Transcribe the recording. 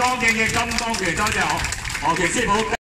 多谢嘅金多拳，多謝我，何其師傅。